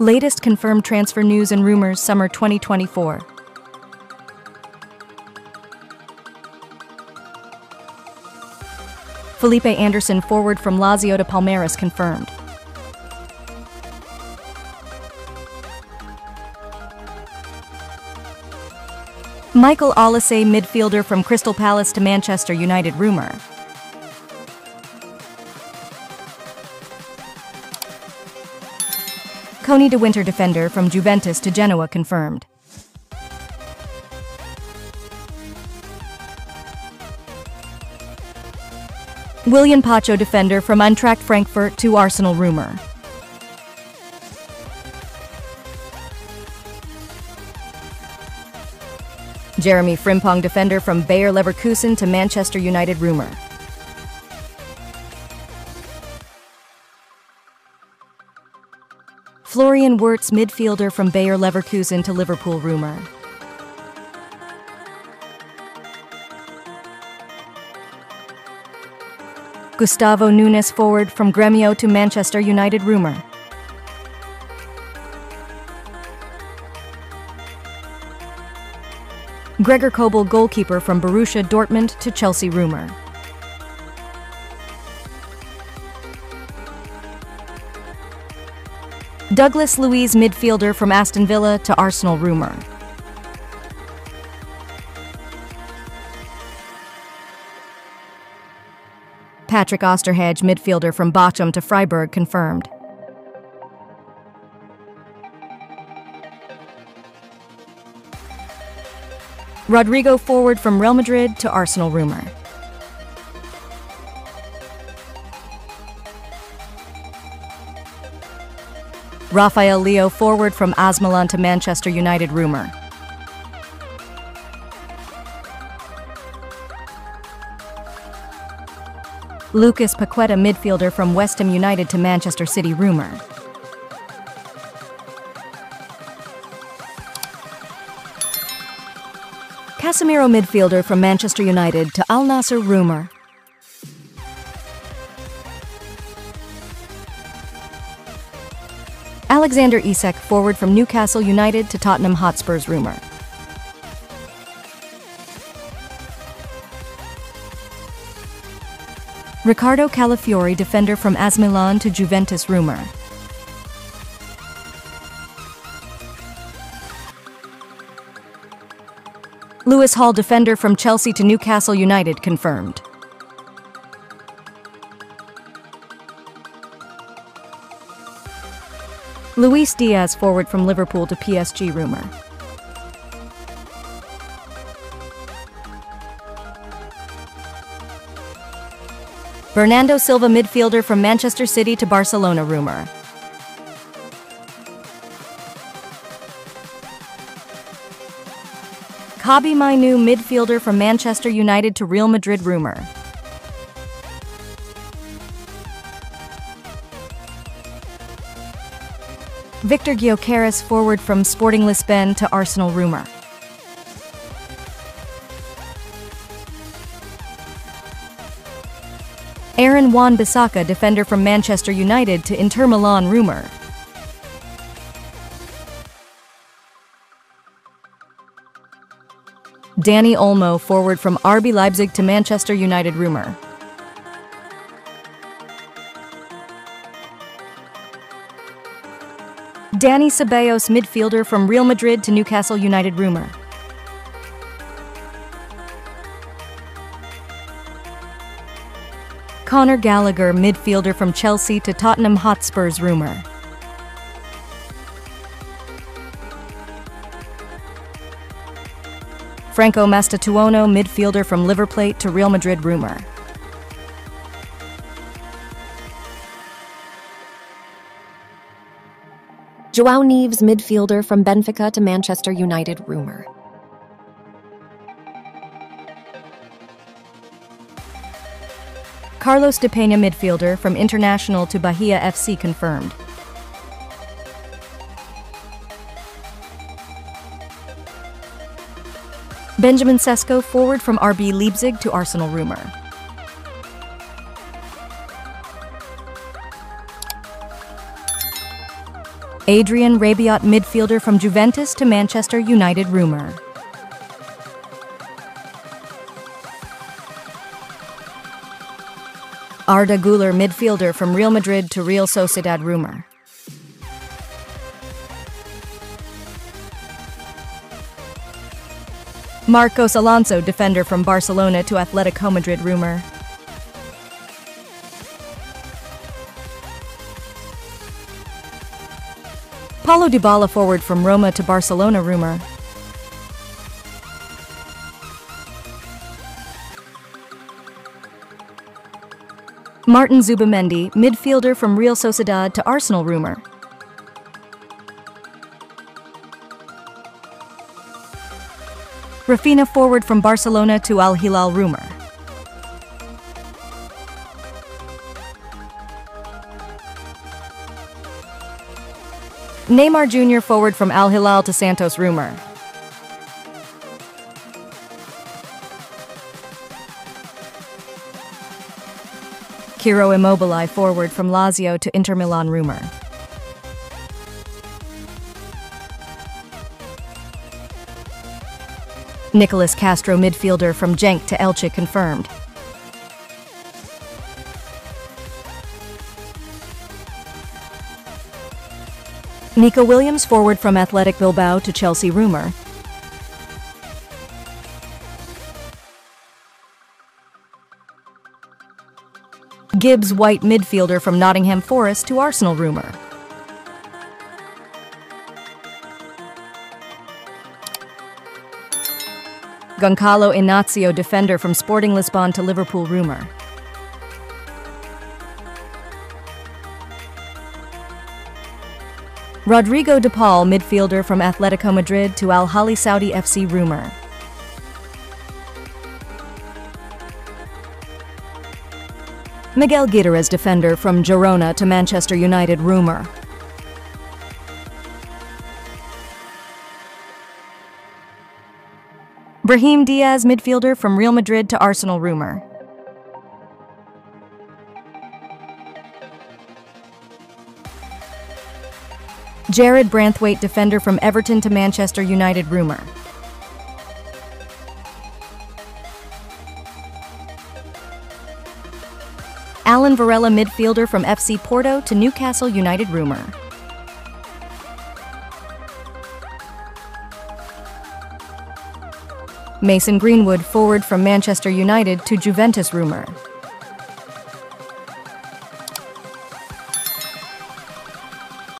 Latest confirmed transfer news and rumors summer 2024. Felipe Anderson forward from Lazio to Palmeiras confirmed. Michael Olise midfielder from Crystal Palace to Manchester United rumor. Koni de Winter defender from Juventus to Genoa confirmed. Willian Pacho defender from Eintracht Frankfurt to Arsenal rumor. Jeremy Frimpong defender from Bayer Leverkusen to Manchester United rumor. Florian Wirtz midfielder from Bayer Leverkusen to Liverpool rumor. Gustavo Nunes forward from Gremio to Manchester United rumor. Gregor Kobel goalkeeper from Borussia Dortmund to Chelsea rumor. Douglas Luiz midfielder from Aston Villa to Arsenal rumor. Patrick Osterhage midfielder from Bochum to Freiburg confirmed. Rodrygo forward from Real Madrid to Arsenal rumor. Rafael Leão forward from AC Milan to Manchester United rumor. Lucas Paqueta midfielder from West Ham United to Manchester City rumor. Casemiro midfielder from Manchester United to Al Nassr rumor. Alexander Isak forward from Newcastle United to Tottenham Hotspurs rumor. Ricardo Calafiori defender from AC Milan to Juventus rumor. Lewis Hall defender from Chelsea to Newcastle United confirmed. Luis Diaz forward from Liverpool to PSG rumor. Bernardo Silva midfielder from Manchester City to Barcelona rumor. Kobbie Mainoo midfielder from Manchester United to Real Madrid rumor. Victor Gyökeres forward from Sporting Lisbon to Arsenal rumor. Aaron Wan-Bissaka defender from Manchester United to Inter Milan rumor. Dani Olmo forward from RB Leipzig to Manchester United rumor. Dani Ceballos midfielder from Real Madrid to Newcastle United rumor. Conor Gallagher midfielder from Chelsea to Tottenham Hotspurs rumor. Franco Mastantuono midfielder from River Plate to Real Madrid rumor. João Neves midfielder from Benfica to Manchester United rumor. Carlos de Pena midfielder from International to Bahia FC confirmed. Benjamin Sesko forward from RB Leipzig to Arsenal rumor. Adrien Rabiot, midfielder from Juventus to Manchester United rumour. Arda Güler, midfielder from Real Madrid to Real Sociedad rumour. Marcos Alonso, defender from Barcelona to Atletico Madrid rumour. Paulo Dybala forward from Roma to Barcelona rumour. Martin Zubimendi, midfielder from Real Sociedad to Arsenal rumour. Raphinha forward from Barcelona to Al Hilal rumour. Neymar Jr. forward from Al Hilal to Santos rumour. Ciro Immobile forward from Lazio to Inter Milan rumour. Nicolas Castro midfielder from Genk to Elche confirmed. Nico Williams forward from Athletic Bilbao to Chelsea rumour. Gibbs White midfielder from Nottingham Forest to Arsenal rumour. Goncalo Inacio defender from Sporting Lisbon to Liverpool rumour. Rodrigo de Paul midfielder from Atletico Madrid to Al Ahly Saudi FC rumour. Miguel Gutierrez defender from Girona to Manchester United rumour. Brahim Diaz midfielder from Real Madrid to Arsenal rumour. Jarrad Branthwaite defender from Everton to Manchester United rumour. Alan Varela midfielder from FC Porto to Newcastle United rumour. Mason Greenwood forward from Manchester United to Juventus rumour.